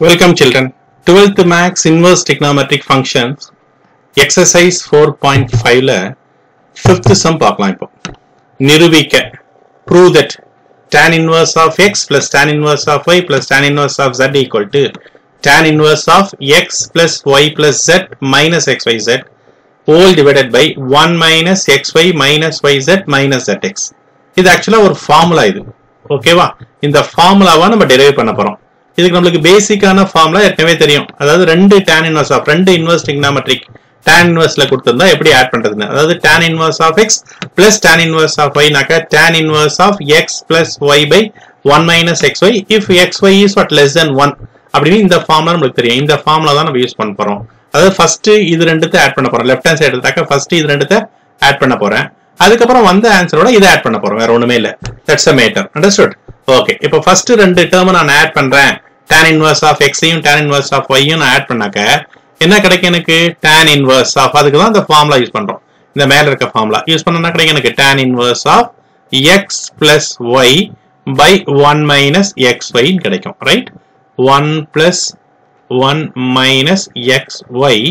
Welcome children. 12th Max Inverse Trigonometric Functions Exercise 4.5ல 5th sum பார்க்கலாம் இப்போ நிரூபிக்க prove that tan inverse of x plus tan inverse of y plus tan inverse of z equal to tan inverse of x plus y plus z minus xyz whole divided by 1 minus xy minus yz minus zx இது ஆக்சுவலா ஒரு formula இது ஓகேவா இந்த ஃபார்முலாவா நம்ம derive பண்ண போறோம் இதுக்கு நம்மளுக்கு பேசிக்கான ஃபார்ம்ல ஏற்கனவே தெரியும். அதாவது ரெண்டு டேன் இன்வர்ஸ் ஆஃப் ரெண்டு இன்வர்ஸ் டிக்னாமெட்ரிக் டேன் இன்வர்ஸ்ல கொடுத்துருந்தா எப்படி ஆட் பண்றதுன்னு. அதாவது tan inverse of x plus tan inverse of ஒய்னாக்கா tan inverse of x plus y by one minus x y if x y is what less than one அப்படின்னு இந்த ஃபார்ம்ல நம்மளுக்கு தெரியும். இந்த ஃபார்ம்ல தான் நம்ம யூஸ் பண்ண போறோம். அதாவது ஃபர்ஸ்ட் இது ரெண்டுத்தை ஆட் பண்ண போறோம். லெஃப்ட் ஹேண்ட் சைடு எடுத்தாக்க ஃபர்ஸ்ட் இது ரெண்டுத்தை ஆட் பண்ண போறேன். அதுக்கப்புறம் வந்த ஆன்சரோட இதை ஆட் பண்ண போறோம். வேற ஒண்ணுமே இல்ல. That's a matter understood okay இப்போ ஃபர்ஸ்ட் ரெண்டு டேர்ம் நான் ஆட் பண்றேன். டேன் இன்வர்ஸ் ஆஃப் எக்ஸையும் டேன் இன்வர்ஸ் ஆஃப் ஒய்யும் நான் ஆட் பண்ணாக்க என்ன கிடைக்கும் எனக்கு? tan இன்வர்ஸ் ஆஃப் அதுக்கு தான் அந்த ஃபார்முலா யூஸ் பண்ணுறோம் இந்த மேலே இருக்க ஃபார்முலா யூஸ் பண்ணா கிடைக்கும் எனக்கு tan inverse of x plus y by one minus x ஒய்ன்னு கிடைக்கும் right one plus one minus x y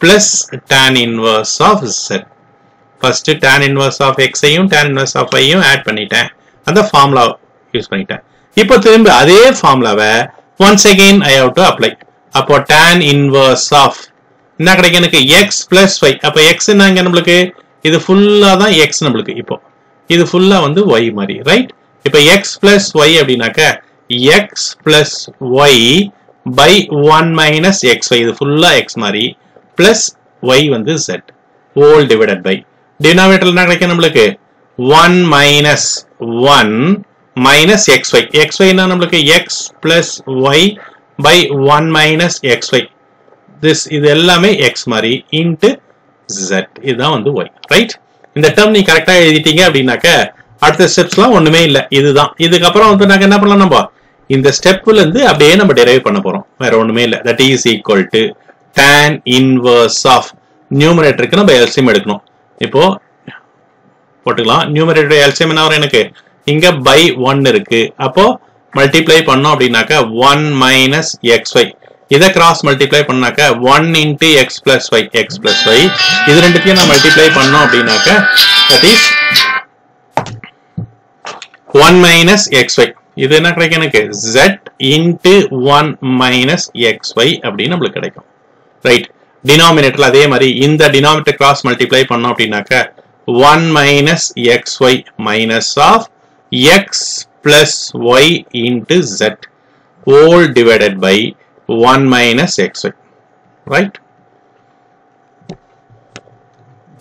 plus tan inverse of set first tan inverse of எக்ஸையும் tan inverse of ஐயும் add பண்ணிட்டேன். அந்த formula use பண்ணிட்டேன். இப்போ திரும்ப அதே ஃபார்முலாவை once again I have to apply அப்போ டேன் இன்வர்ஸ் ஆஃப் என்ன கிடைக்கும் எனக்கு? எக்ஸ் பிளஸ் ஒய் அப்போ எக்ஸ் என்னங்க நம்மளுக்கு? இது ஃபுல்லா தான் எக்ஸ் நம்மளுக்கு இப்போ. இது ஃபுல்லா வந்து ஒய் மாதிரி ரைட் இப்போ எக்ஸ் பிளஸ் ஒய் அப்படின்னாக்க x plus y by one minus x y இது ஃபுல்லா எக்ஸ் மாதிரி பிளஸ் ஒய் வந்து set whole divided by denominator என்ன கிடைக்கும் நம்மளுக்கு? One minus one minus x y x ஒய்னா நம்மளுக்கு x plus y by one minus x y this இது எல்லாமே எக்ஸ் மாதிரி இன்ட்டு ஜெட் இதுதான் வந்து ஒய் ரைட் இந்த டேர்ம் நீ கரெக்டாக எழுதிட்டீங்க அப்படின்னாக்க அடுத்த ஸ்டெப்ஸ்லாம் ஒன்றுமே இல்லை. இதுதான். இதுக்கப்புறம் வந்து நாங்க என்ன பண்ணலாம் நம்ம? இந்த ஸ்டெப்ல அப்படியே நம்ம டெரைவ் பண்ண போகிறோம் வேற ஒன்றுமே இல்லை. That is equal to tan inverse of நியூமரேட்டருக்கு நம்ம எல்சியம் எடுக்கணும். இப்போ போட்டுக்கலாம். நியூமரேட்டர் எல்சியம் என்ன வரும் எனக்கு? இங்க பை ஒன் இருக்கு. அப்போ மல்டிப்ளை பண்ணோம் அப்படின்னாக்கா ஒன் மைனஸ் எக்ஸ் ஒய் இதை கிராஸ் மல்டிப்ளை பண்ணாக்க one into x plus y x plus y இது ரெண்டுத்தையும் நான் மல்டிப்ளை பண்ணோம் அப்படின்னாக்க that is one minus x y இது என்ன கிடைக்கும் எனக்கு? Zed into one minus x y அப்படின்னு நம்மளுக்கு கிடைக்கும். ரைட் டினாமினேட்டர்ல அதே மாதிரி இந்த டினாமினேட்டர் கிராஸ் மல்டிப்ளை பண்ணோம் அப்படின்னாக்க one minus x y minus of x plus y into zed whole divided by one minus x y right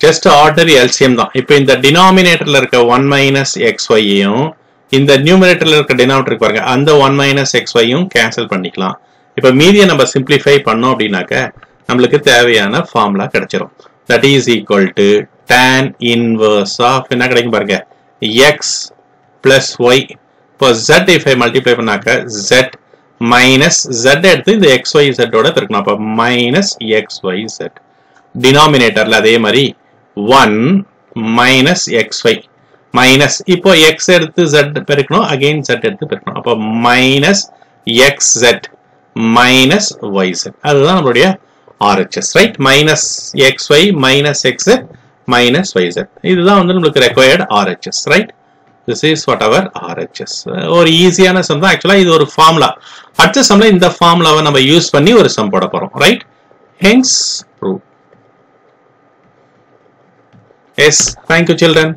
just ordinary LCM தான். இப்போ இந்த டினாமினேட்டர்ல இருக்க ஒன் மைனஸ் எக்ஸ் ஒய்யையும் இந்த நியூமினேட்டர்ல இருக்க டினாமினேட்டர் பாருங்க அந்த ஒன் மைனஸ் எக்ஸ் ஒய்யும் கேன்சல் பண்ணிக்கலாம். இப்போ மீதியை நம்ம சிம்பிளிஃபை பண்ணோம் அப்படின்னாக்க நம்மளுக்கு தேவையான ஃபார்முலா கிடைச்சிரும். That is equal to tan inverse of என்ன கிடைக்கும் பாருங்க? எக்ஸ் பிளஸ் ஒய் இப்போ ஜெட் இஃப் ஐ மல்டிப்ளை பண்ணாக்க ஜெட் மைனஸ் ஜெட் எடுத்து இந்த எக்ஸ் ஒய் ஜெட்டோட பெருக்கணும். அப்போ மைனஸ் எக்ஸ் ஒய் ஜெட் டினாமினேட்டர்ல அதே மாதிரி one minus x y minus இப்போ எக்ஸ் எடுத்து ஜெட் பெருக்கணும் அகெயின் ஜெட் எடுத்து பெருக்கணும். அப்போ minus x zed minus y zed அதுதான் நம்மளுடைய RHS right minus x y minus x minus y z இதுதான் வந்து நம்மளுக்கு required RHS right this is what our RHS ஒரு ஈஸியான சம் தான். ஆக்சுவலா இது ஒரு ஃபார்முலா அடுத்த சம்ல இந்த ஃபார்முலாவை நம்ம யூஸ் பண்ணி ஒரு சம் போட போறோம். Right hence prove yes thank you children